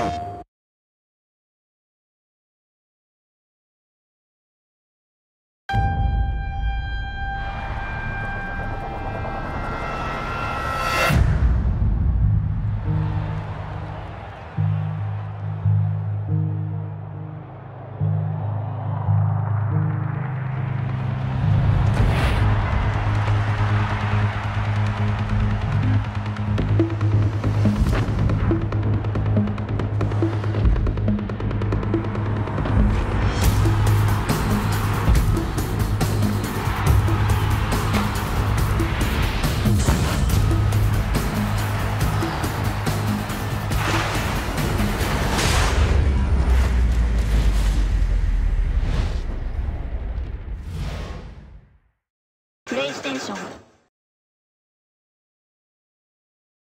Oh. プレイステーション